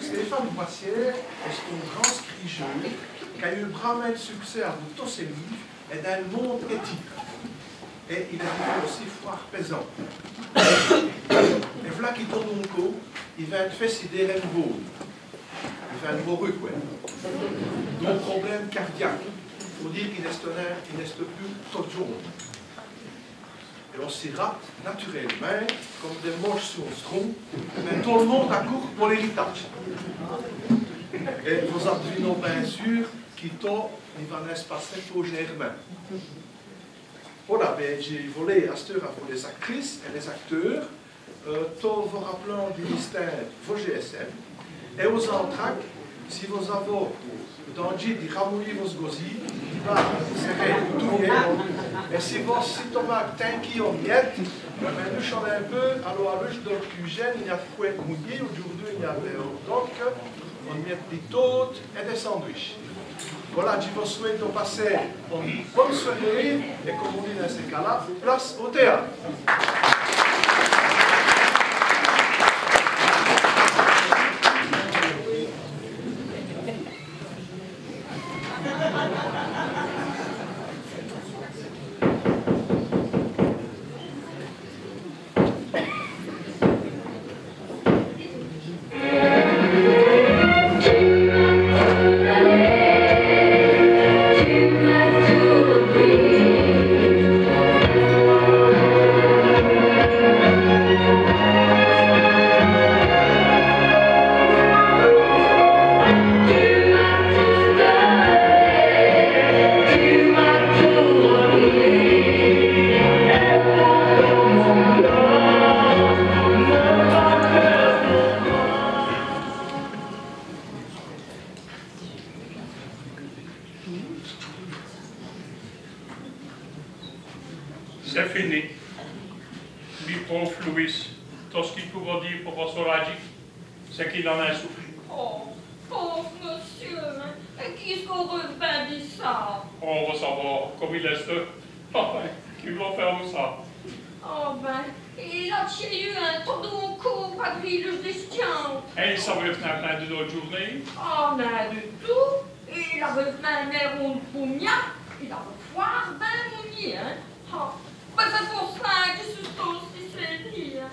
Stéphane Boissier est un grand scrigeux qui a eu vraiment de succès à livres et dans le monde éthique. Et il a été aussi foire pesant. Et voilà qui tourne mon coup, il va être fait sidérer un beau. Il va être mouru, quoi. Donc, problème cardiaque. Il faut dire qu'il n'est plus tout. On s'y rate naturellement, comme des moches sur un tronc, mais tout le monde accourt pour l'héritage. Et vous devinez bien sûr qui va se passer au Germain. Voilà, ben, j'ai volé à cette heure vous les actrices et les acteurs, euh, tous vos rappelants du ministère, vos GSM, et aux entraques, si vous avez danger de ramouiller vos gosiers, il va serrer tout bien. Et si vos symptômes tanky en miettes, ben, nous changons un peu, alors à l'âge de il y a fouet mouillé, aujourd'hui il y a donc on met des toasts et des sandwichs. Voilà, je vous souhaite de passer une bonne soirée et comme on dit dans ces cas-là, place au théâtre. pour qu'on se radif ce qu'il en a souffert. Oh, pauvre monsieur, hein, qu'est-ce qu'on rebâtit ça? On va savoir, comme il laisse deux. Enfin, qu'ils vont faire où ça? Oh ben, il a eu un tour de mon cou, pas de village d'esquiant. Et ça veut faire plein de d'autres journées? Oh, ben, du tout. Il a veut un rond de pougnac. Il a veut voir ben mounier, hein. Oh, ben, c'est pour ça que je suis aussi celle-là.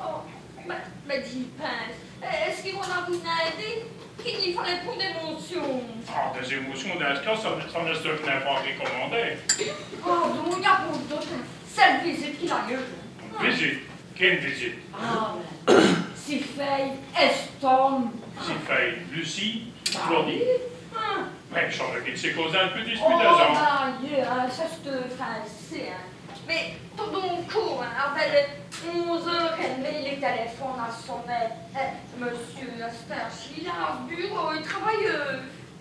Oh. Ma, ma dispens, euh, est-ce qu'ils vont en vous aider? Qu'ils n'y feraient pour des motions? Ah, ben, des émotions, dans ce cas, ça, ça ne se venait pas recommander. Pardon, il y a pour d'autres. Cette visite qu'il a eu. Visite? Quelle visite? Ah, ben. si fait, estompe. Si fait, Lucie, ah. Claudie? Ah. Ben, je savais qu'il s'est causé un peu de disputaison. Oh, ben, hein. yeah, hein, ça, c'est facile, hein. Mais pardon, court, hein, après 11h30, les téléphones à sonner. Eh, monsieur Asterchi, là, au bureau, il travaille.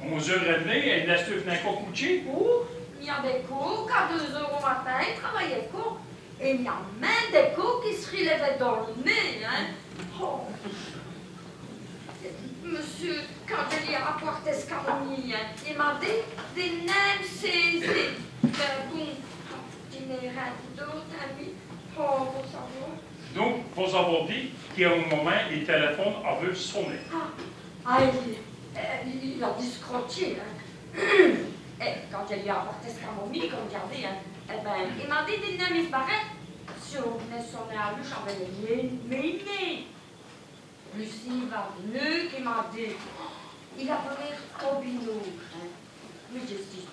11h30, elle l'a stuff d'un coup couché. Ou, il y a des cours qu'à 2h au matin, il travaillait court. Et il y a même des cours qui se relevaient dans le nez, hein. Oh. Monsieur, quand il y a rapporté Scaroni, hein, il m'a dit des nems saisies. Ben, bon, donc, vous avez dit qu'à un moment, les téléphones avaient sonné. Ah, ah euh, il, a dit scrottier, hein. Eh, quand elle lui a apporté ce camomille, comme regardez, hein, eh ben, il m'a dit d'une demi barrette. Si on venait sonner à lui, j'en venais m'aimer. Lucie va venir, qui m'a dit, oh, il a venir Robinot, hein. Mais j'ai dit,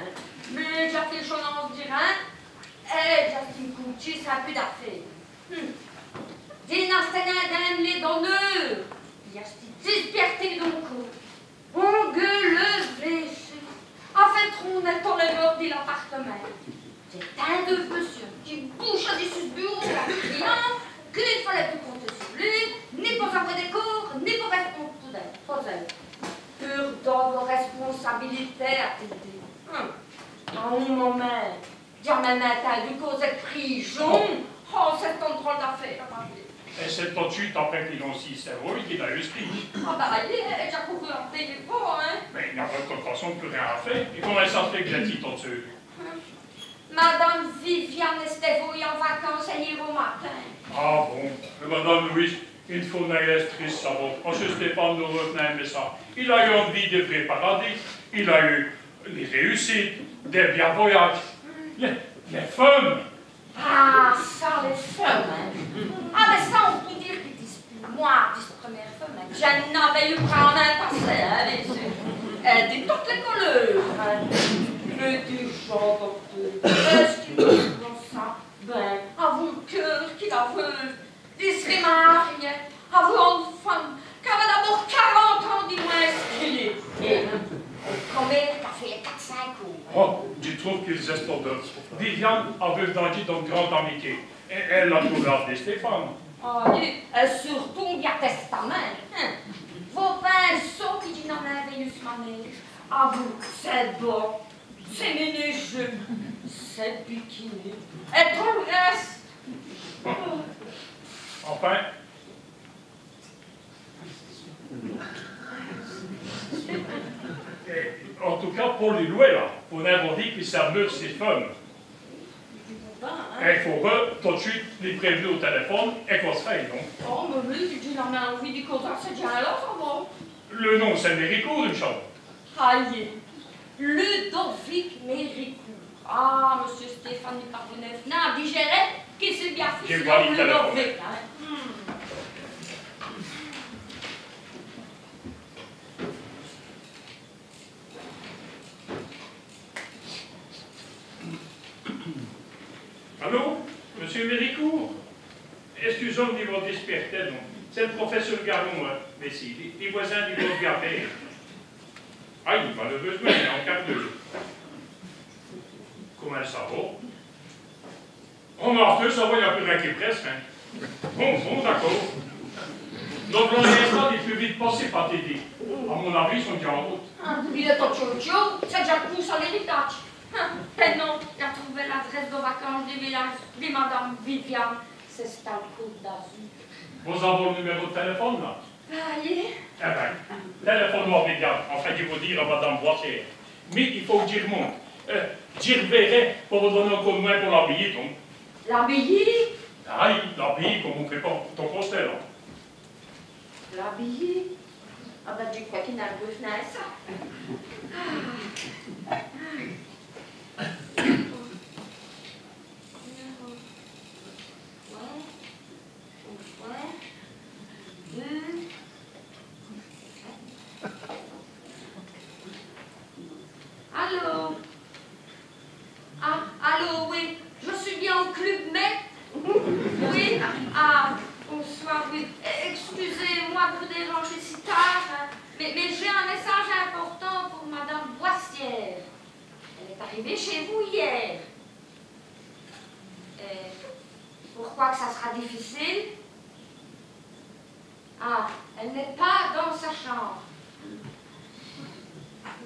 hein? Mais j'ai fait le choses en se dirant, hein? Eh, Justin Kuchi, ça a plus d'affaires. Hmm. Dinastana les donneurs. Yasti disperté donc. Ongueuleuse blessée. En fait, on attend la mort de l'appartement. C'est un de monsieur qui bouche à des bureaux en criant qu'il fallait plus compter sur lui, ni pour avoir des corps, ni pour être contre elle. Pur dans nos responsabilités, a-t-il dit. Hum. En moment dire ma matin du cause de prison, oh, c'est ton drôle d'affaire, et c'est tout de suite après qu'ils ont aussi cerveau qu'il a eu speak. Ah bah, il a déjà couru un téléphone, hein. Mais il n'a pas de toute façon plus rien à faire. Et comment ça fait que j'ai dit tout dessus Madame Viviane Estevouille en vacances hier au matin. Ah bon, et Madame Louise, il faut n'aille triste, ça va. Monsieur Stéphane nous retenait mais ça. Il a eu envie de vrais paradis, il a eu des réussites, des bien voyages. Les, les femmes ah, ça, les femmes. Ah, mais ça, on peut dire qu'ils disent moi, dis première femme. J'en avais eu prendre un passé, hein, les Elle dit toutes les couleurs. Mais du genre Est-ce qu'il dit comme ça Ben, avoue cœur qu'il a vu. Discret marié. Avoue une femme qui avait d'abord 40 ans, dis-moi, ce qu'il est. Et, combien t'as fait 4-5 coups. Oh, je trouve qu'ils estorbeurent. Viviane avait vendu d'une grande amitié. Et elle a trouvé de Stéphane. Oh, et surtout, il y a testament. Hein? Vos pinceaux qui disent non, Vénus, ma mère. Ah, vous, c'est beau. C'est minutieux. C'est bikini. Et tout le reste. Enfin, en tout cas, pour les louer, là, a dit qu'ils servent ces femmes. Il faut tout de suite les prévenir au téléphone et qu'on se fait, non? Oh, mais oui, tu n'as envie de causer, c'est déjà là, ça va. Le nom, c'est Méricourt, une chose. Aïe, Ludovic Méricourt. Ah, monsieur Stéphane Parvenef, n'a digéré qu'il s'est bien fait. J'ai pas Ludovic. Allô Monsieur Méricourt? Excusez-moi de vous disperter, non? C'est le professeur Garon, hein. mais si, les, voisins du Gros Gardère. Ah, il malheureusement, il est en quart d'heure. Comment ça va? Oh, mais ça va, il n'y a plus rien qui presse, hein. Bon, bon, d'accord. Donc, l'instant est plus vite passé par t'aider. À mon avis, ils sont déjà en route. Ah, il est au Chocho, c'est déjà pousse à l'héritage. Et non, il a trouvé l'adresse de vacances du village de Madame Viviane. C'est ça le coup d'azur. Vous avez le numéro de téléphone, là? Allez. Eh bien, téléphone-moi, Viviane. Enfin, il faut dire à Madame Boissier. Mais il faut dire mon. Euh, dire verrai pour vous donner un coup de main pour l'habiller, donc. L'habiller? Aïe, l'habiller, comme on fait pas ton postel, là. L'habiller? Ah ben, du crois qu'il n'a pas ça. Ah. Allô Ah, allô, oui. Je suis bien au club mais Oui Ah, bonsoir, oui. Excusez-moi de vous déranger si tard, hein. mais, mais j'ai un message important pour Madame Boissière. Arrivée chez vous hier. Euh, pourquoi que ça sera difficile? Ah, elle n'est pas dans sa chambre.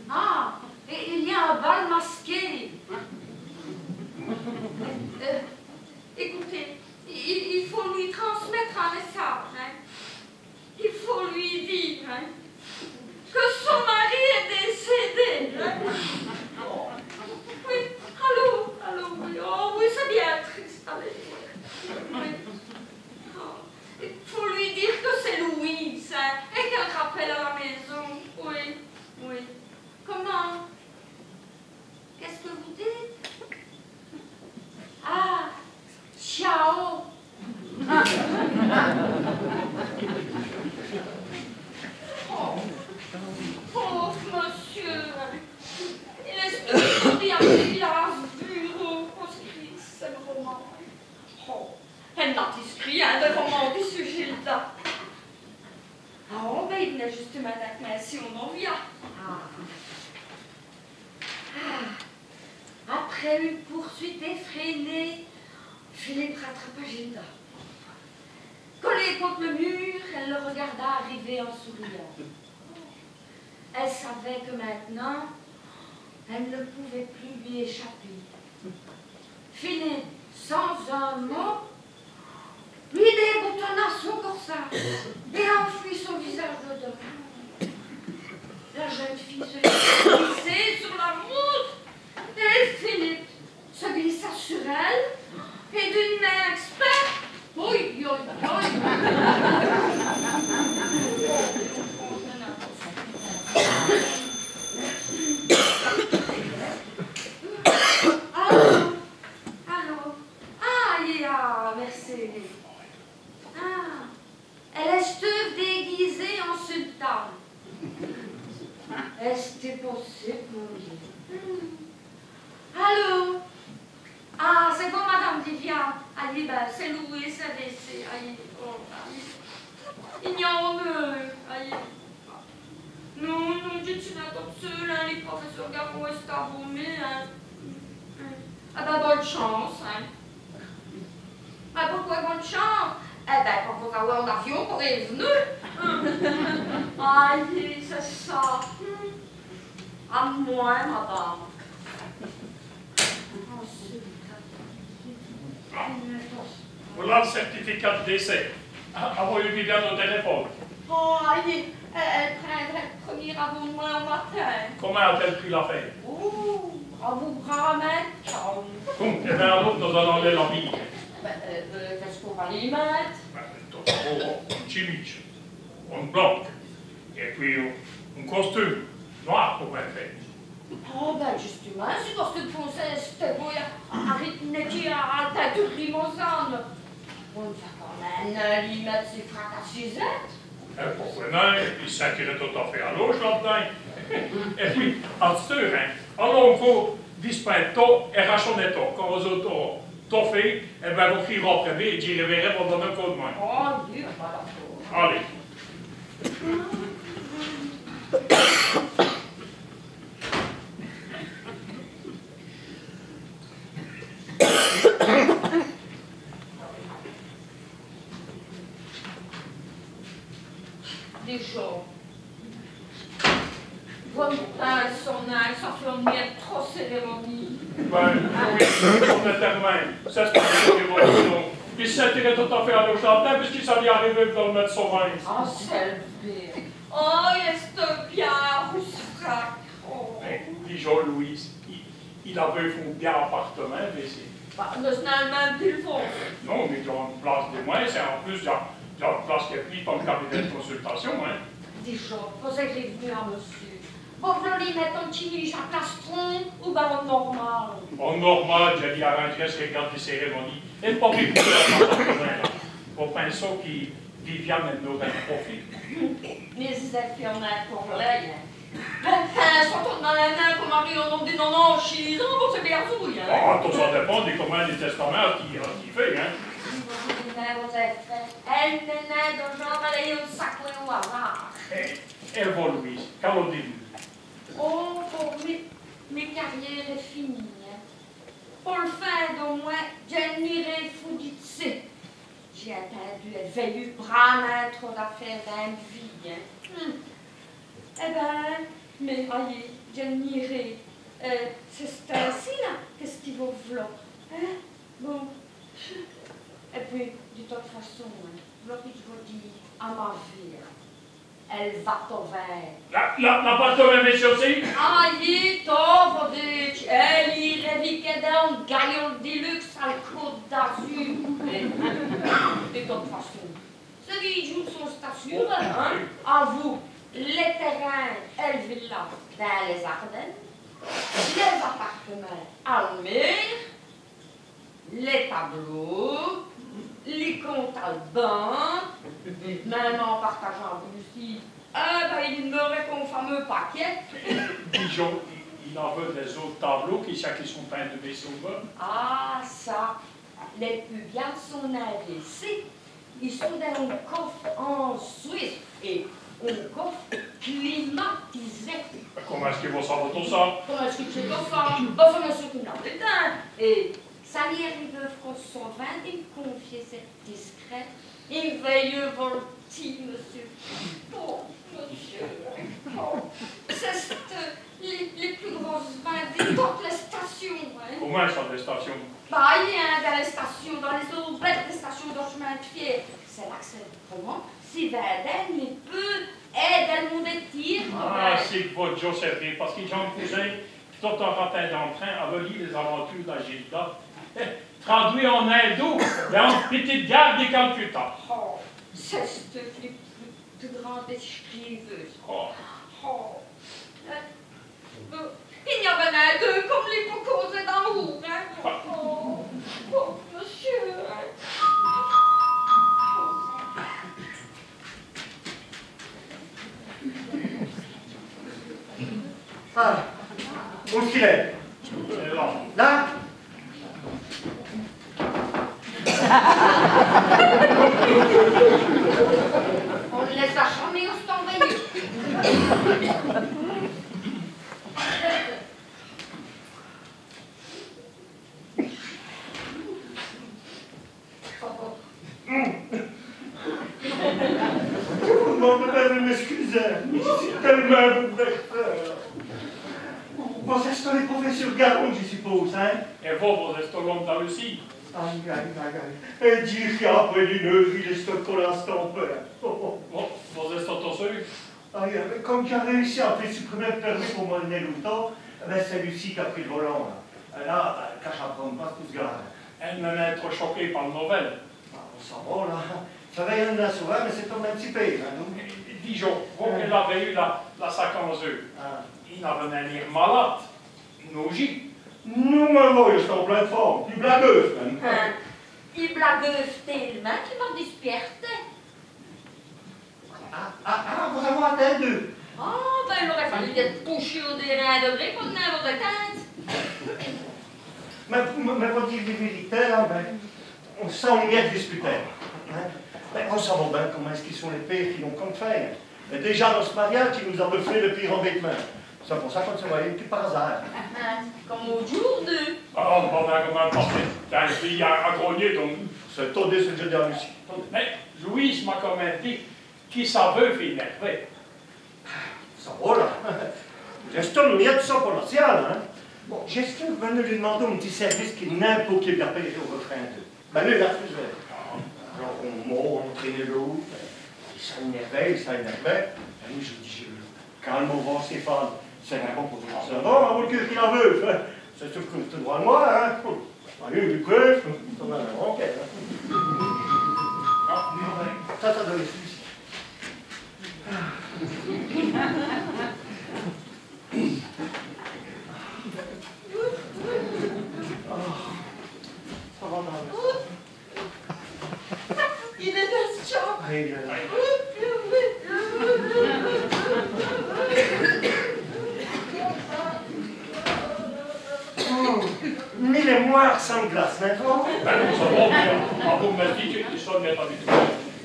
Ah, et il y a un bal masqué. Euh, écoutez, il, faut lui transmettre un message. Hein. Il faut lui dire hein, que son mari est décédé. Hein. Allô, allô, oui, oh, oui, c'est bien triste, allez. Il faut lui dire que c'est Louise, hein, et qu'elle rappelle à la maison. Oui, oui. Comment? Qu'est-ce que vous dites Ah, ciao oh, pauvre monsieur il est studié à ce bureau pour écrire ce roman. Oh, elle n'a écrit un de roman du sujet-là. Ah, oh, ben il venait justement d'être si on en vient. Ah. Ah. Après une poursuite effrénée, Philippe rattrapa Gilda. Collée contre le mur, elle le regarda arriver en souriant. Elle savait que maintenant, elle ne pouvait plus lui échapper. Philippe, sans un mot, lui déboutonna son corsage et enfuit son visage de La jeune fille se laissa glisser sur la mousse et Philippe se glissa sur elle et d'une main experte, oui, oui, Allô Allô Ah, ja, merci. Ah, elle est déguisée en sultane. Est-ce possible, mon Dieu Allô Ah, c'est bon, Madame Viviane. Allez, ben, c'est Louis, c'est laissé. Allez, oh, allez. Ignore-me. Allez. Non, non, je suis là comme seul, hein, les professeurs Garou et Starboumé, hein. Ah ben, bonne chance, hein. Ah, pourquoi bonne chance? Eh ben, quand vous avez un avion pour est venu. Aïe, c'est ça. À moi, madame. Voilà le certificat de décès. Envoyez Viviane au téléphone. Oh, aïe, elle prendrait le premier abonnement au matin. Comment a-t-elle pris l'affaire Oh, bravo, bravo, ciao. Bon, il y avait un autre, allons aller l'habiller. Ben, euh, euh, qu'est-ce qu'on va y mettre Un chimiche, un blanc, et puis un costume noir pour un fête. Oh, ben, justement, si costume français, c'était beau, arithmétique à la tête de limousine. On va quand même lui mettre ses fracs à Suzette. Un pourquoi il s'inquiète tout à fait à l'eau, là-dedans. Et puis, en ce hein, alors on faut disparaître et rationner tout. Quand vous autres tout fait, eh bien, vous crierez après et j'y reverrai pour donner un coup de main. Oh, Dieu, pas d'accord. Allez. Déjà, Votre père, son âge, ça fait un miette trop cérémonie. Ben, oui, on est terminé. Ça, c'est pas une révolution. Il s'intéresse tout à fait jardins puisqu'il s'en est arrivé dans le mettre sauvage. Ah, c'est le pire. Oh, est ce frac? Oh. Ben, Dijon, Louise, il, il avait un bien appartement, mais c'est... Bah, le même qu'il faut. Non, mais il y a une place de moins, c'est en plus, il y a, il y a une place qui est prise par le cabinet de consultation, hein. Déjà, vous êtes venu à monsieur. Un petit niche à plastron ou ben normal? En normal, j'ai dit arranger ce regarde des cérémonies. Et pas plus Pour penser qu'il Viviane et nous profit. Mais c'est infirmière pour l'œil. Bon, sont tous dans la main comme Marie au nom des non non chis, non, bon, c'est bien fouille, hein. Ah, tout ça dépend des commandes des testaments qui, qui fait, hein. Elle n'est de genre balayer un sac au hasard. Et, et vous, Louise, dites Oh, pour mes, mes carrières est finie. Hein. Pour le faire d'au moins, j'admirais Fouditse. J'ai attendu, elle veille vraiment trop d'affaires dans ma vie. Hein. Hum. Eh ben, mais voyez, j'admirais. Euh, c'est là, qu'est-ce qu'il vous vouloir? Hein? Bon. Et puis, de toute façon, hein, je vous dis, à ma vie, elle va au vert. La, la, la de mes aussi? Aïe, pauvre bitch, elle irait viquer dans un gaillon de luxe à la côte d'Azur. De toute façon, ce qui joue son statut, hein, à vous, les terrains, elle villa dans les Ardennes, les appartements à mer, les tableaux, les comptes à banque, même en partageant aussi, ah ben il me répond au fameux paquet. Dijon, il, il en veut des autres tableaux qui, qui sont peints de vaisseau bas. Ah ça, les plus bien sont ici. Ils sont dans un coffre en Suisse et un coffre climatisé. Comment est-ce que vous savez tout ça? Comment est-ce que tu le fais Enfin, monsieur qui l'a éteint. Et ça lui arrive François il confiait cette discrète. Il veille volontiers, monsieur. Oh, monsieur. Oh, c'est euh, les, les plus grosses vins de toutes les stations. Hein? Comment sont les stations Bah, il y a dans les stations, dans les autres bêtes des stations de chemin de fier. C'est là que c'est comment Si Verdun, il peut aider le monde de tir. Ah, c'est votre Joseph, parce que Jean Cousin, tout en ratin d'entrain, avait lu les aventures d'Agilda. Traduit en hindou, dans Petite Gare des Calcutta. Oh, c'est les plus, plus grandes écriveuses. Oh. Oh. Euh, il y en avait deux comme les pour causer dans l'eau, hein? Oh, oh, monsieur. Ah, où est-ce qu'il est là, Là On les a jamais envoyés. Vous devez m'excuser. C'est tellement vexeur. Vous êtes les professeurs Garon, je suppose, hein et vous, vous êtes l'homme de Russie. Aïe, aïe, aïe, aïe. Et dire qu'après d'une heure, il est stocké l'instant peu. Oh, oh. Vous, vous êtes autosuru. Aïe, aïe, comme j'ai réussi à faire supprimer le permis pour mon nez longtemps, eh ben c'est Lucie qui a pris le volant, là. Et Là, cache à prendre, pas tout ce gars. Elle me met trop choquée par le nouvelle. Ah, on s'en va, là. Ça va de la sauver, mais c'est comme un petit pays, là, nous. Dijon, vous, elle avait eu la, la sac en œufs. Ah. Il avait un air malade. Nous, mais moi, je suis en pleine forme. Du blagueuse, même. Hein, Il blagueuse tellement qu'il m'a dispersé. Ah, ah, ah, vous avez atteint deux. Oh, ben il aurait fallu être couché au terrain de vrai pour tenir votre tête. Mais, mais, mais pour dire la vérité, là, ben, on sent bien discuter. Hein? Ben, on sait bien comment est-ce qu'ils sont les pères qui l'ont compte faire. Et déjà, dans ce mariage, ils nous ont fait le pire embêtement. C'est pour ça qu'on se voyait plus par hasard. Comme au jour de... Ah, on va comment passer. T'as un fille à, à grogner, donc. C'est tout ce que je dis à Lucie. Mais Louise m'a quand même dit qu'il s'en veut énervé. Ça va, là. Gestion mieux de ça pour hein. Bon, gestion venait lui demander un petit service qui n'a pas qu'il a payé au refrain de. Ben, lui, il a refusé. Alors, on mord, on traînait l'eau. Il s'énervait, il s'énervait. Et moi, je dis, calme, on va, Stéphane. C'est pour toi. Ça va, on va le qu'il en veut. C'est sûr que c'est droit de moi, hein. Allez, du coup, c'est un ok. hein. Ah, Ça, ça doit être ici. Ça va, madame. Il est question. Allez, allez. Moires sans glace, maintenant. Ben, nous savons bien. Ah, vous me dites qu'il sonne n'est pas du tout.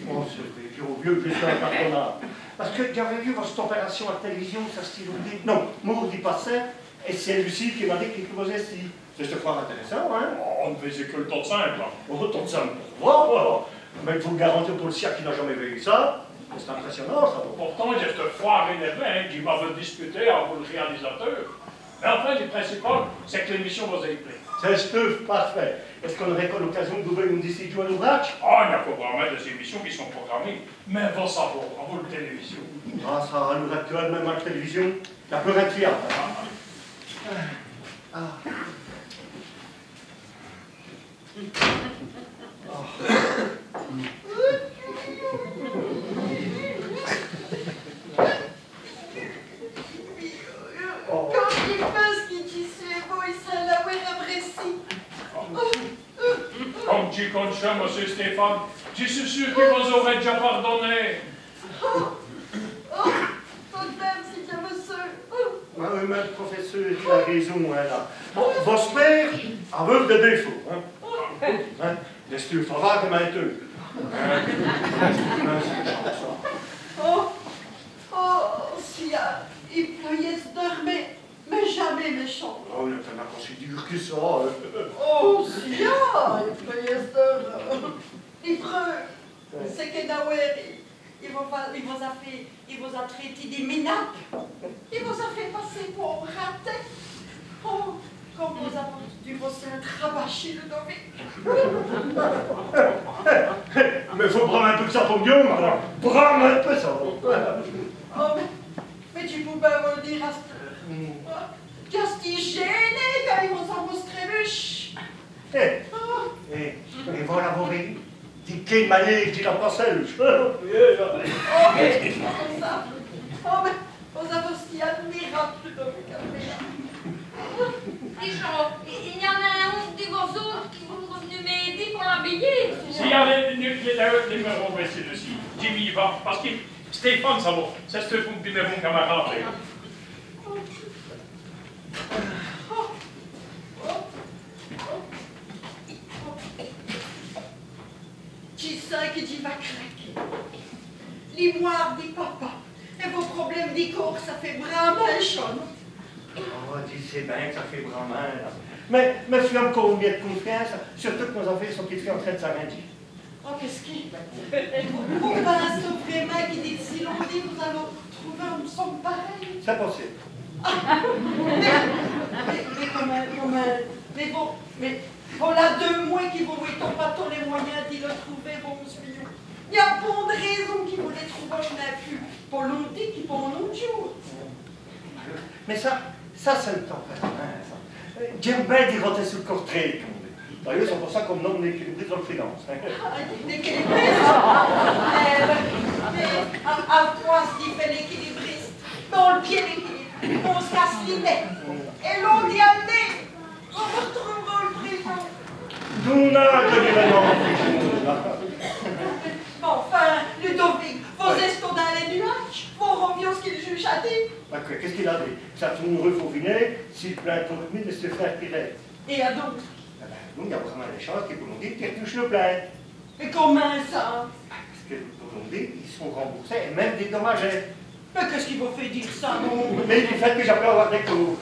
Oh, c'est vrai, j'ai oublié que j'étais un patronat. Parce que j'avais vu votre opération à la télévision, ça se dit, non, Mour dit passé, et c'est Lucie qui m'a dit qu'il faisait si. C'est ce fort intéressant, hein? Oh, on ne faisait que le temps de simple. là. Oh, tant de ça pour moi, Mais il faut le garantir pour le sien qui n'a jamais vu ça. C'est impressionnant, ça. Pourtant, j'ai cette foire énervée hein, qui m'avait disputé avec le réalisateur. Mais enfin, le principal, c'est que l'émission vous ait plu. C'est stuff parfait. Est-ce qu'on aurait pas l'occasion d'ouvrir une décision à l'ouvrage? Ah, il n'y a pas vraiment des émissions qui sont programmées, mais va savoir, à vous la télévision. Grâce à l'heure actuelle, même à la télévision, il y a plus rien de fiable. Ah. Oh. Quand il pense qu'il dit c'est beau, il s'en l'a ouais apprécie. Tu ça, monsieur Stéphane, je suis sûr que vous aurez déjà pardonné. Oh, ton dame, c'est bien monsieur. Oh, Ah oui, mais le professeur il a raison, hein, là. Bon, votre père a veuve de défaut, hein. hein? Laisse-le faire comme un deux. Hein? Hein, ça. oh, si, ah, il pleuillait dormir, mais jamais méchant. Oh, ça. hein. Oh, si, ah, il pleuillait dormir. Il prend, c'est que il vous a, il vous a fait, il vous a traité des minables. Il vous a fait passer pour un raté. Oh, comme vous avez dû bosser un travailler, Ludovic. Mais faut prendre un peu de ça pour Guillaume, alors. Prends un peu ça. Oh, mais, mais tu pouvais me le dire à cette vous ont montré ruche Eh, Oh, et, et voilà vos rires. Dis quelle manière qu'il a passé. oh, mais comme ça. Oh, mais vous avez aussi admirable, Ludovic, admirable. Dijon, il y en a un de vos autres qui vont revenir m'aider pour l'habiller. S'il y avait le numéro, c'est aussi. Jimmy y va. Parce que Stéphane, ça va. C'est un bon camarade. Qui sais que tu vas craquer L'imoire dit papa. Et vos problèmes cours, ça fait vraiment un chaud. Oh, dis, c'est bien que ça fait vraiment. là. Mais, mais fais encore bien de confiance, surtout que nos affaires sont petites filles en train de s'arranger. Oh, qu'est-ce qui Vous pensez vraiment qu'il dit si longtemps vous allez trouver un son pareil C'est possible. Mais, mais comment, mais bon, mais voilà deux mois qui vous mettons pas tous les moyens d'y le trouver, bon monsieur. Il y a pas de raison qu'ils vous les trouvent, je n'ai plus. Pour longtemps qui pour jour. Mais ça, ça c'est le. Euh, J'aime bien dire rentrer sur le dit. D'ailleurs, c'est pour ça qu'on me nomme l'équilibré dans le finance. hein. Ah, L'équilibriste ben, mais à, quoi se dit fait l'équilibriste? Dans le pied l'équilibre, on se casse les nez. Et l'on dit à le nez, on retrouve le prison. Nous n'a que en enfin, Ludovic, vos estos dans les nuages, vos ce qu'il juge à dire. Que- Qu'est-ce qu'il a dit? Ça tourne rue Faufinet, s'il plaint ton ennemi de se faire tirer. Et à donc, Eh ben, nous, il y a vraiment des choses qui, nous dire, qu'ils touchent le plein. mais comment ça? Parce que, pour nous dire, ils sont remboursés et même dédommagés. Mais qu'est-ce qui vous fait dire ça, non Mais du fait que j'ai pu avoir des cours.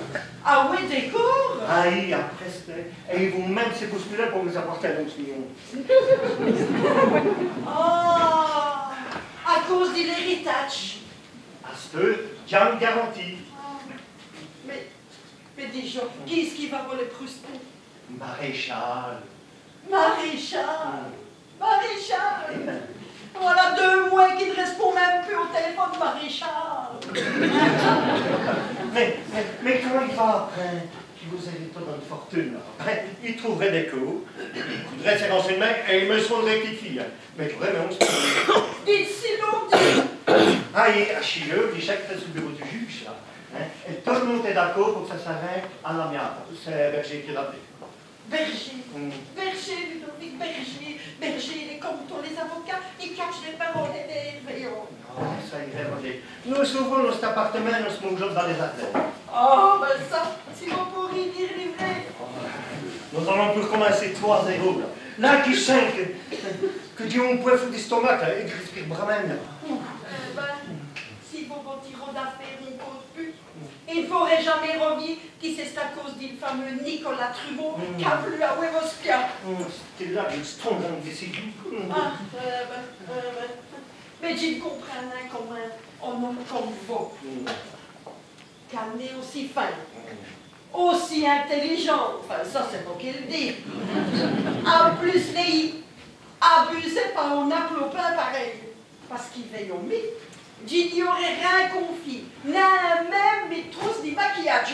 Ah oui, des cours Ah, a presque. Et ils vont même se bousculer pour nous apporter un autre million. Ah À cause de l'héritage. À ce une garantie. Ah, Mais, mais déjà, qui est-ce qui va voler Prouston. Maréchal Maréchal Voilà deux mois qu'il ne répond même plus au téléphone de Maréchal Mais, mais, mais quand il va après, qu'il vous hérite pas dans une fortune, après, il trouverait des cours, il coudrait ses renseignements et il me sonnerait petite fille. Mais vraiment, c'est Dites si dit Ah, et à Chilleux, il chèque sur le bureau du juge, là. Hein, et tout le monde est d'accord pour que ça s'arrête à l'amiable. C'est Berger qui l'a dit. Berger Hum. Berger, Ludovic Berger Berger, il est comme tous les avocats, il cache les paroles des veillons. Oh, ça irait. Nous, souvent, dans cet appartement, nous se mangeons dans les artères. Oh, ben ça, si vous pourriez dire les vrais. Nous allons pour commencer 3-0, là. Là, qui que, Dieu on peut foutre l'estomac, là, et que là. Euh, ben, si beaux tirons d'affaires plus, il ne faudrait jamais revenir qui c'est à cause du fameux Nicolas Trumeau Mm. qui a voulu à Wevospia. Hum, C'était là, le. Ah, euh, ben, euh, ben. Mais je ne comprends comment un homme comme vous, qu'un est aussi fin, aussi intelligent, enfin ça c'est pas qu'il dit, en plus les abusé par un aplopin pareil, parce qu'il veille au mythe, j'ignorais rien confie, n'a même mes trousses ni maquillage.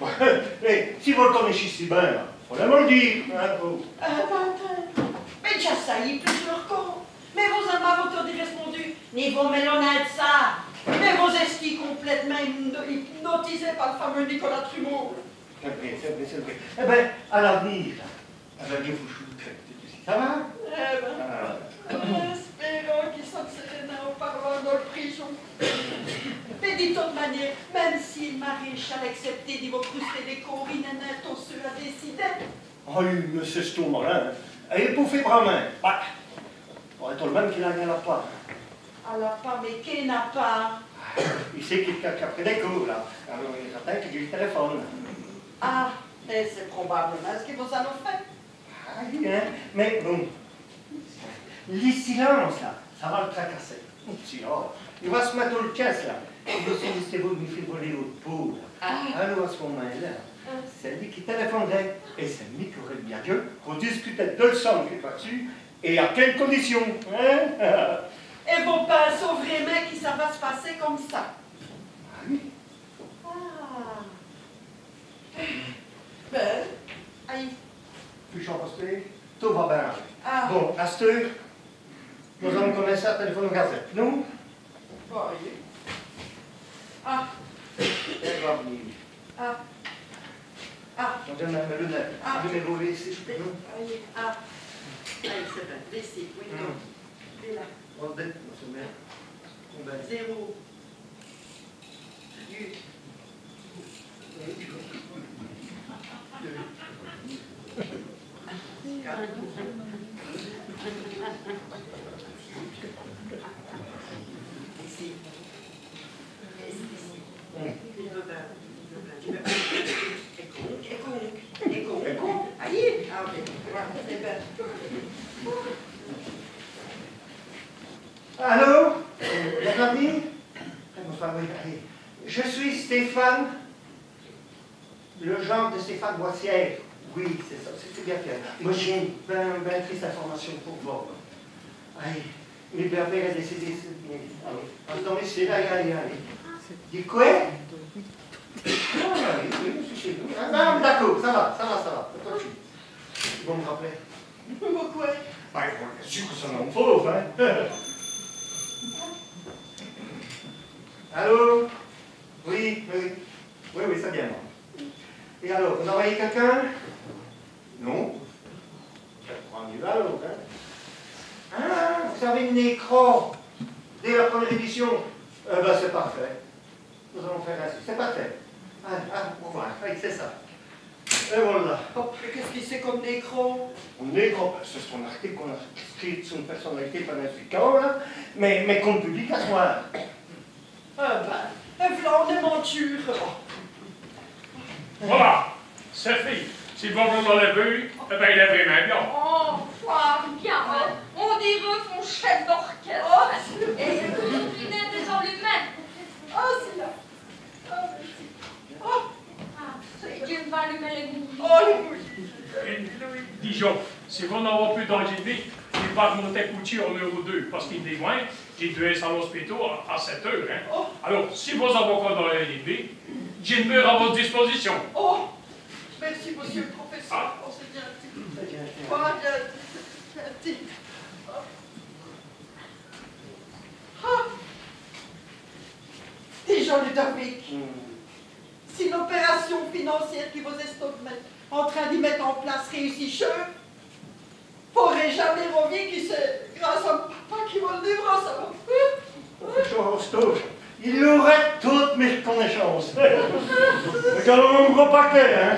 Eh, si vous le connaissez si bien, là, faut le me le dire. hein, vous. Ah, ben, mais déjà ça y est, plus leur corps. Mais vous avez autant répondu, ni vos mélonades ça, mais vos estis complètement hypno- hypnotisés par le fameux Nicolas Trumeau. C'est vrai, c'est vrai, c'est vrai. Eh bien, à l'avenir, eh ben, vous chouette. Ça va? Eh ben, Ah. espérons qu'ils sont parloir dans prison. Mais de toute manière, même si le maréchal acceptait de vous cruster des cours, il n'en a tous ceux à décider. Oh, monsieur Stomarin, et pour faire Brahmin, bah, on est le même qu'il a rien là pas. Alors, pas, mais qui n'a pas? Il sait qu'il a pris des cours, là. Alors, il attend qu'il le téléphone. Ah, et c'est probablement ce qu'ils vous ont fait. Ah oui, hein. Mais bon, les silences, là, ça va le tracasser. Si, oh, il va se mettre au caisse, là. Il va se laisser vous me fait voler au pot, là. Alors, à ce moment-là, c'est lui qui téléphonerait, et c'est lui qui aurait bien Dieu pour discuter de le somme qui va dessus, et à quelles conditions, hein? Et vos pensez vraiment que ça va se passer comme ça? Ah oui. Ah. Ben, aïe. Puis j'en tout va bien. Ah. Bon, à cette heure, Voyez. Ah, Elle va venir. ah. Ah, On donne même le net. Ah. Numéro ici. Non voyez. Ah. Allez, c'est bien. Ici, oui, non. Là. On dit, on se met. Baisse. Zéro. Quatre. Ici. Ici, ici. Il veut bien. Il veut bien. Il veut bien. Écoute, écoute, écoute. Aïe. Ah, ok. Voilà, c'est bien. Allô Regardez Bonsoir, oui, allez. Je suis Stéphane, le genre de Stéphane Boissière. Oui, c'est ça, c'est bien fait. Moi, j'ai une ben, ben triste information pour vous. Allez, mes berbères est décédé. Mais c'est là, allez, allez. Dis quoi? Ah. Ah, non, d'accord, ça va, ça va, ça va. Vont me rappeler. Pourquoi? Ben, bien sûr que ça m'en hein. Allô? Oui, oui. Oui, oui, bien moi. Et alors, vous envoyez quelqu'un? Non. Ça prend du alors, hein Ah, vous avez une écran dès la première édition Eh ben, c'est parfait. Nous allons faire ainsi. C'est parfait. Ah, ah, au revoir. Oui, c'est ça. Et voilà. Oh, mais qu'est-ce qu'il c'est comme nécro? On est grand, c'est son article qu'on a écrit sur une personnalité planifiant, là, mais, mais qu'on publie à soir. Ah ben, un flanc de monture. Voilà, c'est fait. Si vous vous l'avez vu, eh bien, il est vraiment bien. Oh, foire bien, hein. On dirait son chef d'orchestre. Et le compliment des gens lui-même. Oh, c'est là. Oh, merci. Oh, Ah, c'est Dieu va allumer les goûts. oh, les bougies. Dijon, si vous n'avez plus d'angélique, il va monter coucher en euro 2 parce qu'il est loin. À l'hôpital à 7 heures. Hein. Oh. Alors, si vos avocats dans la LIB, j'ai une à votre disposition. Oh, merci, monsieur le professeur. Ah. Oh, c'est bien dit. C'est bien, c'est bien dit. Bien dit. Oh. Ah. Déjà, Ludovic, Hmm. si l'opération financière qui vous est en train d'y mettre en place réussit, je pourrais jamais revenir qui c'est grâce à papa qui va le livrer, ça va. Chose, tout. Il aurait toutes mes reconnaissances. Mais quand gros paquet, hein.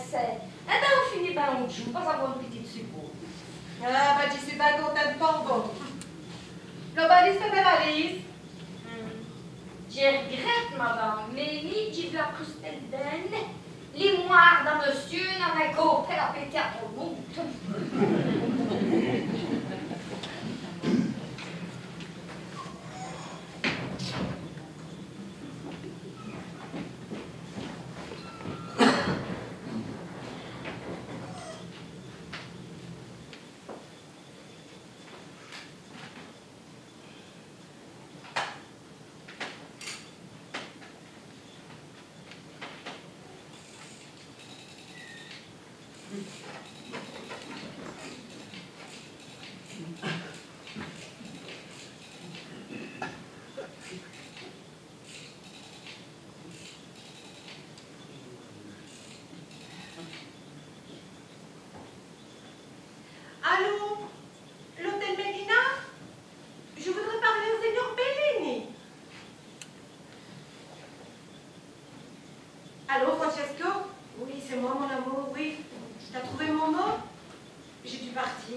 Dispersés, et ben on finit par un jour, pas avoir une petite secours. Ah, bah, je suis pas contente pour vous. Le balise de. Je regrette, madame, mais ni de la les moires d'un monsieur n'avaient qu'au à péter à le monde. Allô L'hôtel Medina Je voudrais parler au seigneur Bellini. Allô, Francesco Oui, c'est moi, mon amour, oui. T'as trouvé mon mot? J'ai dû partir.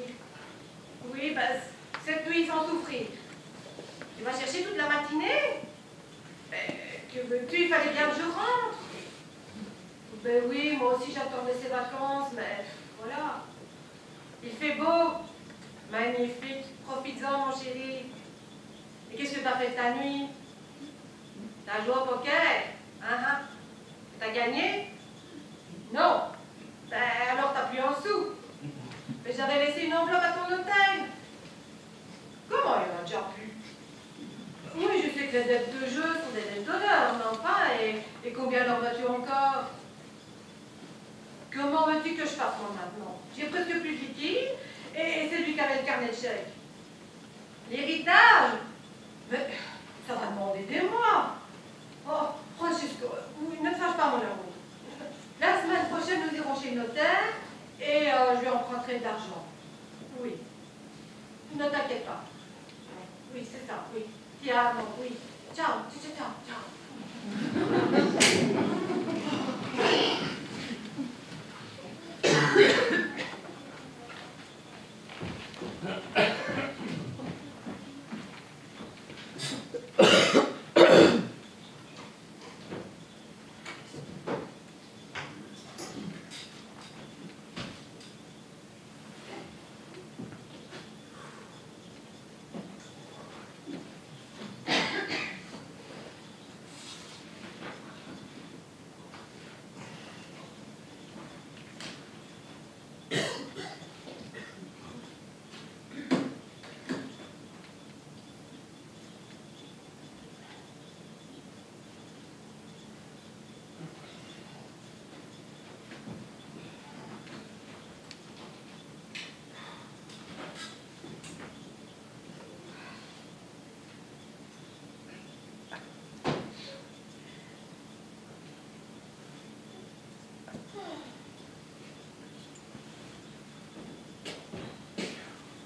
Oui, bah, cette nuit sans souffrir. Tu vas chercher toute la matinée? Ben, Que veux-tu? Il fallait bien que je rentre. Ben oui, moi aussi j'attendais ces vacances, mais voilà. Il fait beau, magnifique, profites-en mon chéri. Et qu'est-ce que t'as fait ta nuit? T'as joué au poker? Hein, hein? T'as gagné? Non Ben alors t'as plus un sou. Mais j'avais laissé une enveloppe à ton hôtel. Comment il y en a déjà plus Oui, je sais que les dettes de jeu sont des dettes d'honneur, mais enfin, et, combien en veux-tu encore? Comment veux-tu que je fasse maintenant? J'ai presque plus de liquide et c'est lui qui avait le carnet de chèques. L'héritage? Mais ça va demander des mois. Oh, Francisco, oui, ne fâche pas mon amour. La semaine prochaine, nous irons chez le notaire et euh, je lui emprunterai de l'argent. Oui. Ne t'inquiète pas. Oui, c'est ça, oui. Tiens, non, oui. Ciao, ciao, ciao, ciao.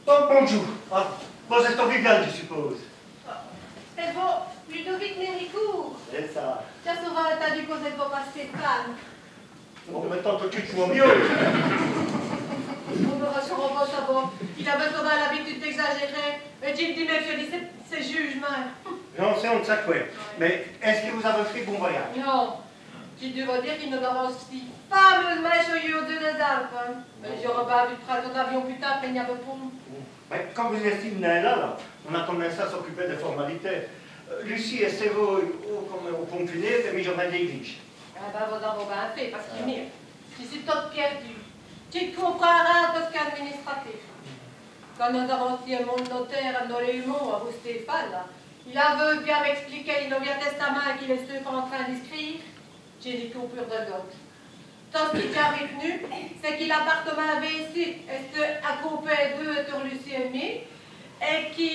Oh, bonjour. Ah, vous êtes convivial, je suppose. C'est bon, Ludovic Méricourt. C'est ça. Tiens, souvent, t'as dû causer de vos pas Stéphane. Bon, maintenant, tout de suite, je vois mieux. On me rassurera pas, ça va. Il avait souvent l'habitude d'exagérer. Et Jim dit, monsieur, dit, c'est- c'est jugement. Non, c'est on ne sait quoi. Mais est-ce que vous avez fait bon voyage? Non. J'ai dû vous dire qu'il nous avons si fameusement joyeux au-dessus des Alpes. Hein. Mais J'aurais pas vu de traiter d'avion plus tard, mais il n'y avait pas. Mais quand vous estimez là, là, on a commencé à s'occuper des formalités. Euh, Lucie et Sévo au, comme au pont funèbre et Mijomain d'église. Ah ben, vous avez bien fait, parce qu'il mire. Je suis tout perdu. Tu comprendras tout ce qu'administratif. Quand nous avons signé mon notaire dans les mots à vous, Stéphane, il avait bien m'expliquer le Nouveau Testament qu'il est en train d'écrire. J'ai dit coupure de gotte. Tout ce qui est retenu, c'est qu'il l'appartement avait ici, est à couper deux sur Lucie et moi, et qui,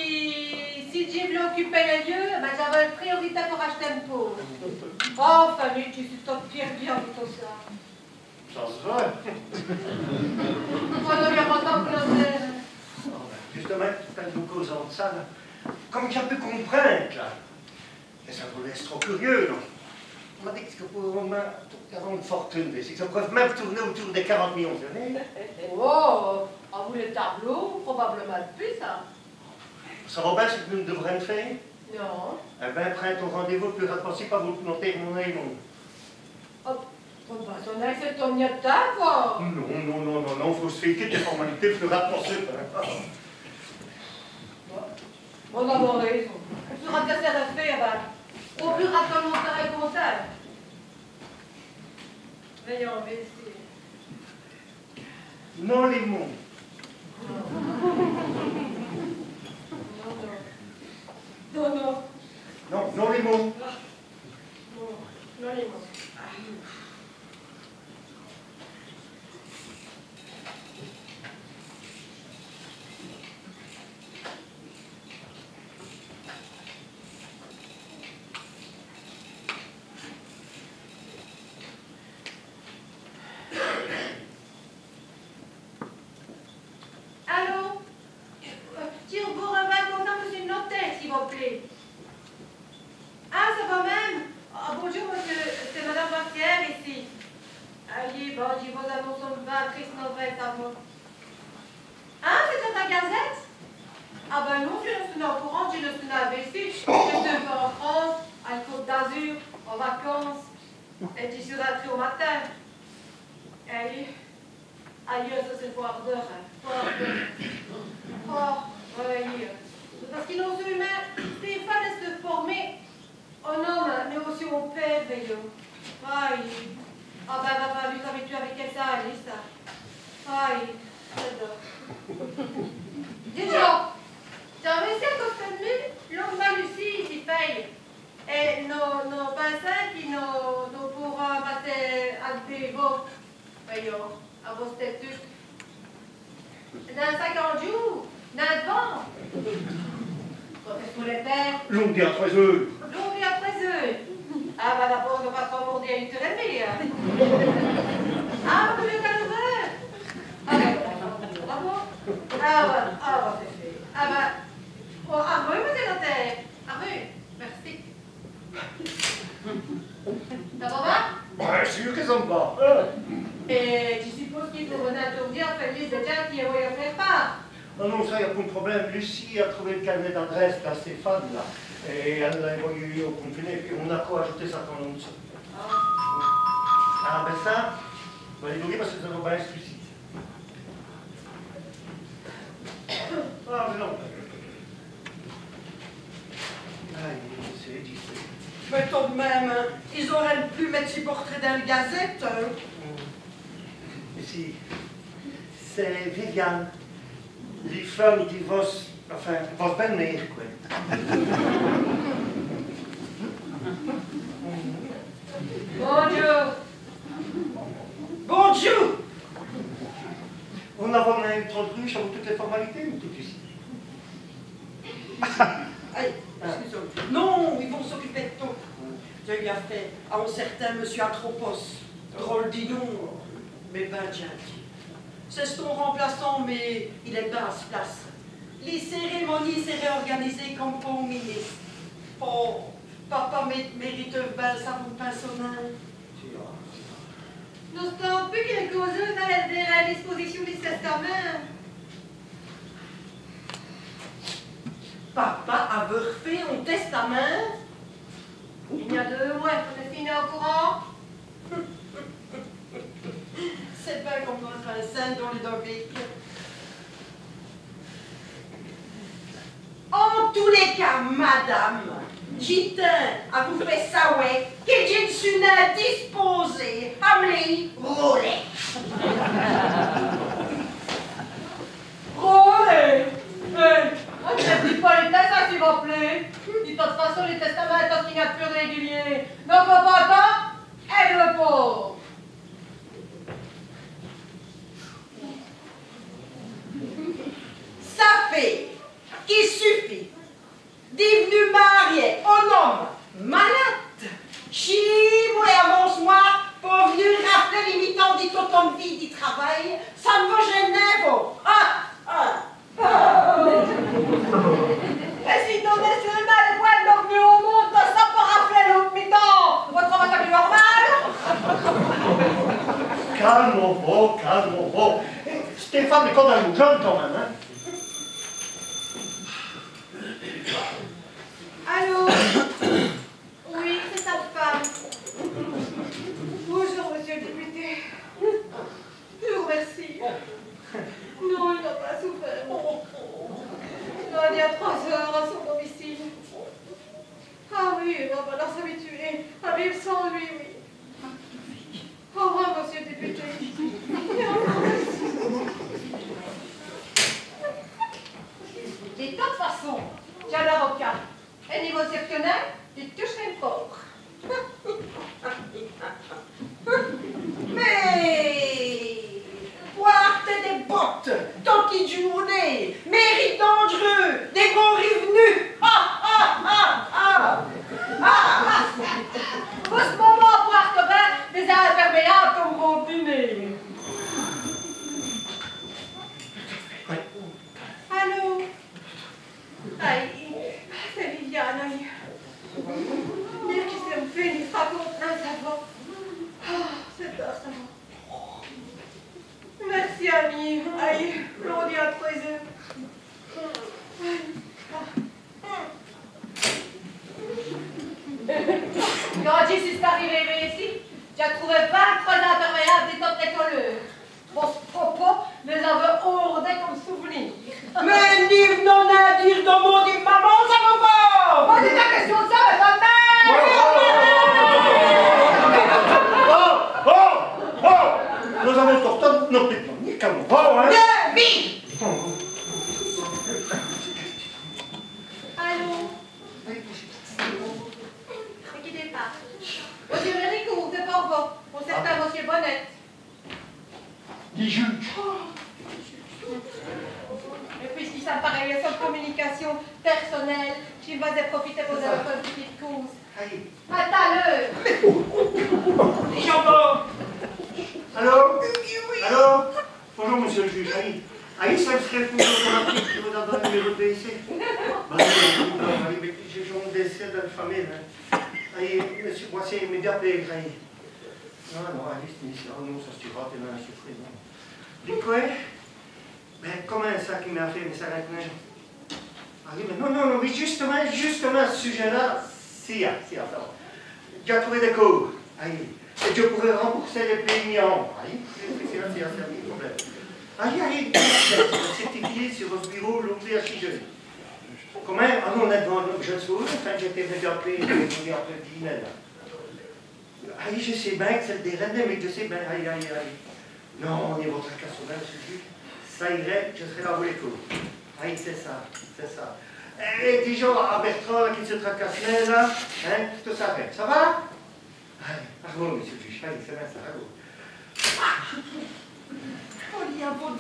si Jim voulait occuper les lieux, ben, j'avais une priorité pour acheter un pot. Oh, famille, tu suis tout perdu en tout ça. Ça se voit. Moi, nous lui avons planté. Justement, quand vous causons de ça, là, comme j'ai pu comprendre, là, et ça vous laisse trop curieux, non? On m'a dit que pour moment, avoir une fortune, c'est ça pourrait même tourner autour des 40 millions d'années. Oh, à vous les tableaux, probablement plus, ça. Ça va bien ce que nous devrions faire? Non. Eh bien, prends ton rendez-vous plus rapide possible, vous noter mon œil, mon... Oh, bah, son ex, c'est ton nietta, quoi. Non, non, non, non, non, faut se faire quitter les formalités plus rapide possible. hein. On a raison. Tu seras cassé à faire, ben. Au plus rapidement, on serait content. Voyons, on va essayer. Non, les mots. Non, non. Non, non. Non, non, les mots. Non, non, les mots. Allô Euh, Tire vous remettre content que c'est une notaire, s'il vous plaît. Ah, ça va même Ah, Bonjour, monsieur, c'est Madame Bastien ici. Allez, bon, je vous annonce une vraie triste nouvelle, ça va. Ah, c'est dans la gazette Ah ben non, je ne suis pas au courant, je ne suis pas ici. Je suis en France, à la Côte d'Azur, en vacances. Et je suis rentrée au matin. Allez, ailleurs, ça c'est voir d'heure. Voir d'heure. Oh, oui. Parce qu'ils ont eu humain, Stéphane est se former en homme, mais aussi en père, veilleux. Aïe. Ah ben, va pas lui habituer avec elle, ça, Alice. Aïe, j'adore. Dis-donc, j'avais réussi à constater l'homme Lucie qui paye. Et nos, nos bassins qui nous, nous pourront passer à des veaux, voyons, à vos statuts. Dans 50 jours, dans le vent. Quand est-ce qu'on les perd? Longue à trois heures. L'on vient après eux. Ah, bah d'abord, on va pas s'en mordir à une heure et demie. hein. Ah, vous voulez qu'à neuf heures Ah, bah, bravo. Ah, bah, ah, bah, c'est fait. Ah, bah, oh, ah, oui, le notaire. Ah, oui, merci. Ça va bien Ouais, sûr que ça va. Et je suppose qu'il faut venir dire Félix déjà qui est voulu faire part. Non, non, ça, il n'y a pas de problème. Lucie a trouvé le carnet d'adresse à Stéphane, là. Et elle l'a envoyé au confiné, puis on a quoi ajouter ça quand on Ah, Ah, ben ça, on va les donner parce que ça va bien explicite. Ah, mais non. Ah, c'est dit. mais tout de même, hein, ils auraient pu mettre ce portrait dans la gazette. hein. Ici, c'est Viviane, les femmes qui vont, enfin, vont belle-mère, quoi. Bonjour. Bonjour. On a vraiment introduit sur toutes les formalités, mais tout excusez-moi. Non, ils vont s'occuper de tout. Je lui ai fait à un certain monsieur Atropos. Drôle d'inon, mais ben gentil. C'est son remplaçant, mais il est bien à ce place. Les cérémonies s'est réorganisées comme pour un ministre. Oh, papa mé- mérite bien ça vous personnel. Nous sommes plus quelque disposeuse de la disposition du testament. Papa avait refait un testament. Il y a deux mois, on est fini au courant. C'est pas comme dans le scène dans les Ludovic. En tous les cas, madame, tiens à vous faire savoir que je suis disposée à me rouler. Rouler Hey, ne dis pas les testaments, s'il vous plaît. De toute façon, les testaments étant signature régulier. Donc, on va attendre, elle le pauvre. Ça fait qu'il suffit d'y venir marier un homme malade, chibou et avance-moi pour venir rafler l'imitant dit autant de vie, du travail, ça ne va gêner, vous. Ah, ah, ah. Et si ton national est point donc venu au monde, ça peut rafler l'autre mi-temps. Votre va ça plus normal Calme-vous, calme-vous. Stéphane est comme un jeune quand même, hein.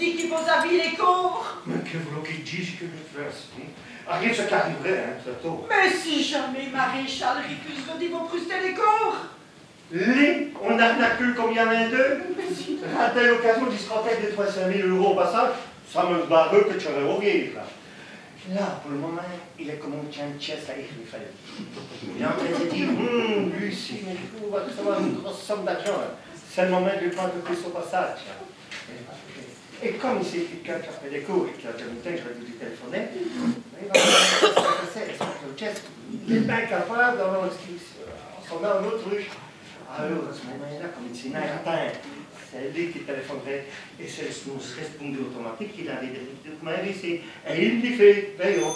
On y a vous dit qu'il vous habille les cours. Mais que voulez qu'il dise que je fasse hein? Rien ce qui arriverait, hein, tout. Mais si jamais Maréchal refuse de dire vous prester les cours. Les, on arnaque comme il y en a deux. À telle occasion, discothèque de 300 000 euros au passage, ça me barre que tu aurais oublié, là. Là, pour le moment, il est comme un chest à Eiffel. Il est en train de se dire, hum, lui, si, mais il faut recevoir une grosse somme d'argent. là. c'est le moment de prendre plus au passage. Et comme c'est quelqu'un qui a fait des cours et qui a que j'aurais dû lui téléphoner, il va que c'est, il est bien capable d'avoir son met en autruche. Alors, à ce moment-là, comme il s'est atteint, c'est lui qui téléphonerait et c'est nous répondu automatique qu'il avait ici. Et il dit fait, veillons.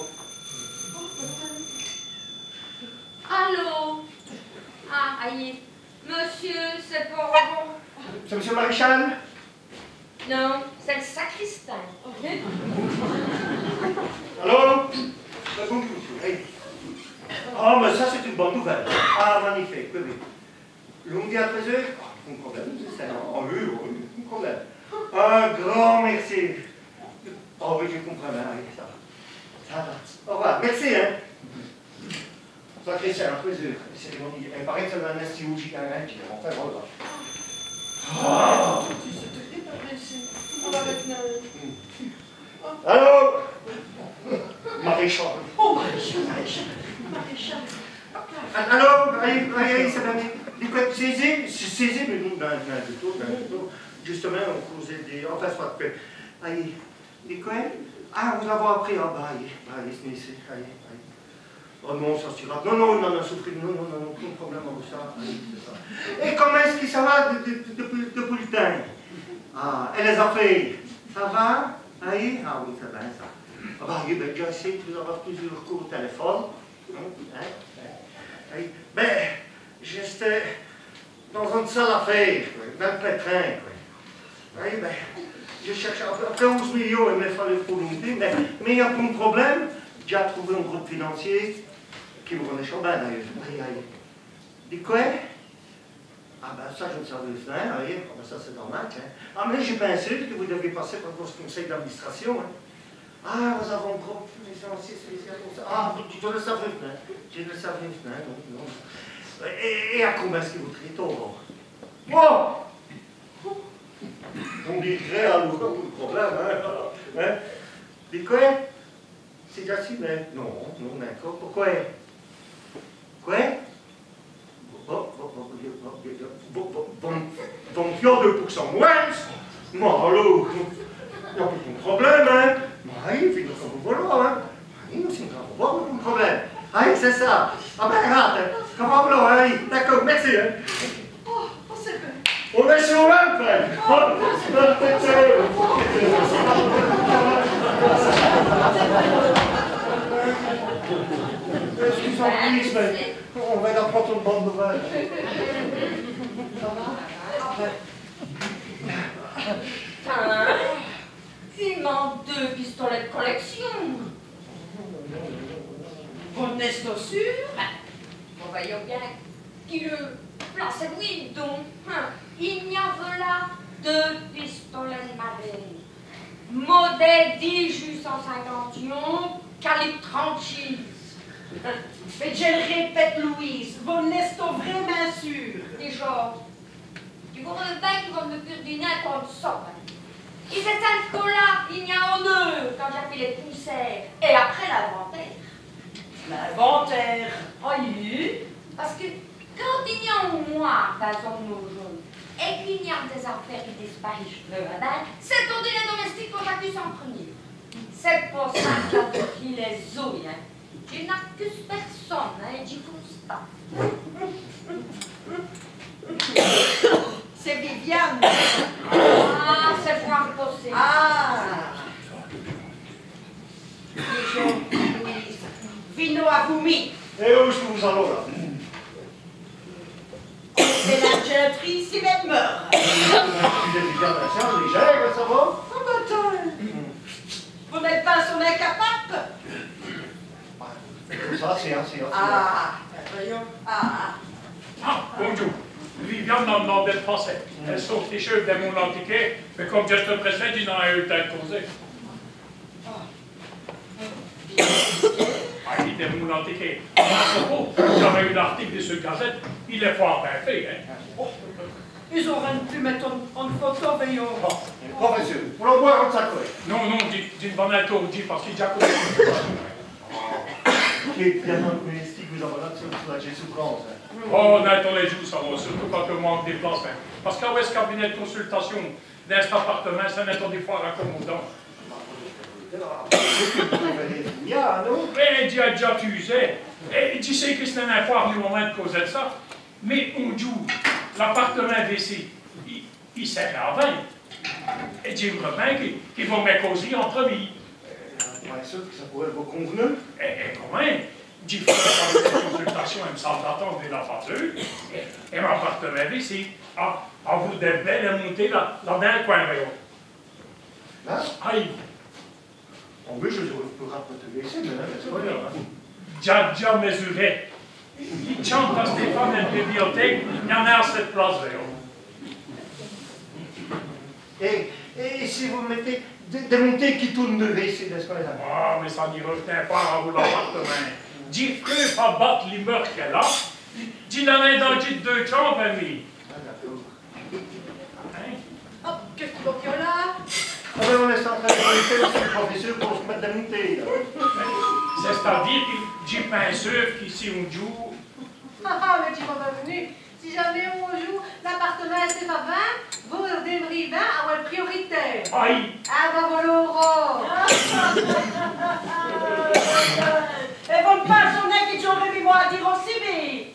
Allô? Ah, aïe. Monsieur, c'est pour vous. C'est monsieur Maréchal? Non, c'est le sacristain. Allô? Bonjour, monsieur. Oh, mais ça, c'est une bonne nouvelle. Ah, magnifique, oui, oui. Lundi à 13h Pas de problème, c'est ça. Ah oui, oui, de problème. Un grand merci. Oh oui, je comprends bien, oui, ça va. Ça va. Au revoir, merci, hein. Ça, Christian, à 13h, cérémonie. Il paraît que c'est un institut gigantesque, enfin, voilà. Oh. Allô Maréchal. Oh, maréchal, maréchal, maréchal. Alors, allez, allez, ça va bien? Saisez, saisez, mais nous, dans, dans le tour, dans le tour, justement, on causait des. Enfin, soit que. Allez, quoi? Ah, vous l'avez appris, ah, bah, allez, bah, allez, c'est ici, allez, allez. Oh non, ça se Non, non, non, non, souffrez, non, non, non, aucun problème avec ça, allez, ça. Et comment est-ce que ça va depuis le temps Ah, et les affaires Ça va Ah oui, ça va, ça. Ah, bah, oui, ben, j'ai essayé de vous avoir plusieurs cours au téléphone. Hein, hein. Ben, j'étais dans une salle à faire, dans le pétrin. Oui, ben, je cherchais, après 11 millions, il m'a fallu pour l'unité, mais, mais il n'y a pas de problème. J'ai trouvé un groupe financier qui me remet chaud d'ailleurs. Aïe, aïe. Dis quoi? Ah ben ça, je ne savais pas, oui, ah, ben, ça c'est normal. Hein. Ah mais j'ai pensé que vous deviez passer par votre conseil d'administration. Hein. Ah, nous avons groupe spécial pour ça. Ah, tu, tu le savais pas. Tu le savais pas, non, non. Et, à combien est-ce que vous traitez Oh On dirait à pas de problème, hein. hein? Quoi C'est déjà si, mais non, non, d'accord. Pourquoi? Quoi Bon, bon, bon, bon, bon, bon, 22% moins Moi, alors, il n'y a pas de problème, hein Oui, puis nous sommes voilà, hein Oui, nous sommes pas de problème. Ah, c'est ça. Ah ben, rate, comment vous hein D'accord, merci, hein Oh, oh c'est bien. On est sur un frère. Mais on va une bonne nouvelle. Hein Il manque deux pistolets de collection. Vous n'êtes sûr Nous voyons bien qu'il place oui donc. Hein. Il y avait là deux pistolets de marine. Modèle 10 151, calibre 36. Mais je le répète, Louise, vous n'êtes vraiment sûr Déjà, tu vois bien qu'ils vont me nez comme ça. Ils étaient là, il y a en eux, quand j'ai fait les poussières. Et après l'inventaire. L'inventaire Oui, parce que quand il y a au moins dans nos jeunes et qu'il y a des affaires qui disparaissent c'est au les domestiques qu'on accuse en premier. C'est pour ça qu'il les os, hein. Je n'accuse personne, hein, j'y constate. C'est Viviane. Ah, c'est voir possible. Ah Vino à Voumi. Et où est-ce que vous allez là C'est la gentille si meurt. Vous êtes bien la chambre, légère, ça va Oh, bah. Vous n'êtes pas son incapable Ça, c'est assez, assez. Ah, voyons. Ah, Ah, bonjour. Viviane m'a demandé de passer. Elle sauve les cheveux de mon antiqué, mais comme je te précède, il n'en a eu le temps de causer. Ah, il était mon antiqué. À propos, j'avais eu l'article de ce gazette, il est fort bien fait, hein. ils auraient pu mettre en, en photo, voyons. Bon, professeur, pour le boire, on s'accorde. Non, non, dis, dis pas bientôt, dis parce qu'il connu. Che piano questi. Oh, dans les jours, ça va, surtout quand on manque des places. hein. Parce qu'à West Cabinet de consultation dans cet appartement, ça n'est des fois raccommodant. Non? Mais déjà, déjà, tu sais, et tu sais que ce n'est pas le moment de causer de ça. Mais on joue, l'appartement WC, il, il sert à 20. Et tu me reviens qu'ils vont me causer en premier. Sûr que ça pourrait vous convenir. Et, et comment J'ai fait la consultation, il me semble d'attendre de la facture. Et, mon appartement WC, ah, à vous de belle montée là, là dans le coin, voyons. Là, Aïe, en plus, je peux rapporter WC, mais là, c'est pas grave. hein. déjà, déjà mesuré. Il chante à Stéphane dans la bibliothèque, il y en a à cette place, voyons. Et, et si vous mettez des, des montées qui tournent de WC, n'est-ce pas, là Ah, mais ça n'y revient pas à vous l'appartement. Dis frère, pas battre l'immeuble qu'elle a. Dis la main dans le deux chambres, ami. Ah, d'accord. Hein? Oh, qu'est-ce qu'il faut qu'il y a là? Ah ben, on est en train de monter aussi le professeur pour se mettre des montées, là. C'est-à-dire que j'ai pinceur qu'ici on joue. Ah, ah, mais tu m'as pas venu. Si jamais on joue l'appartement SF à 20, vous devriez 20 avoir le Ah, bah votre pas son nez qui toujours mis moi à dire aussi, mais.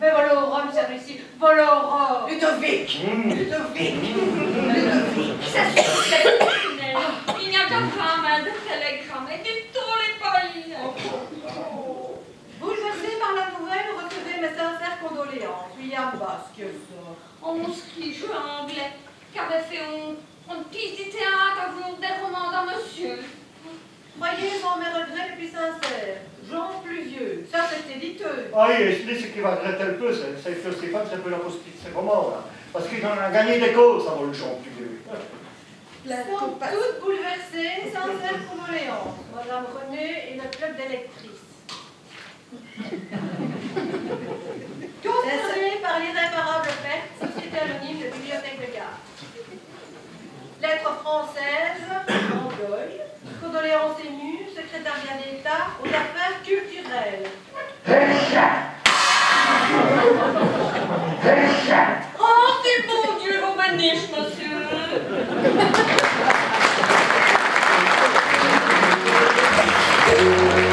Mais voilà, Aurore, c'est réussi. Voilà, Aurore. Ludovic Hum. Ludovic Ludovic Ça suffit, Pinel. Il n'y a qu'un pas de télégramme et de tous les pays. Bouleversé par la nouvelle, recevez mes sincères condoléances. William Basque, ça. On qui joue anglais, qui avait fait une pièce de théâtre avant romans d'un monsieur. Croyez en mes regrets les plus sincères. Jean Pluvieux, ça c'est éditeux. Ah oui, et c'est ce qui va regretter un peu, c'est c'est que Stéphane, c'est un peu la postille de romans, là. Parce qu'il en a gagné des causes, ça vaut le genre plus vieux. La Sont toutes bouleversées, sincères condoléances. Madame Renée et le club d'électrices. Concernés par l'irréparable perte, Société anonyme de bibliothèque de gare. Lettres françaises en deuil, condoléances émues, secrétariat d'État aux affaires culturelles. Oh, c'est bon Dieu, vos maniches, monsieur.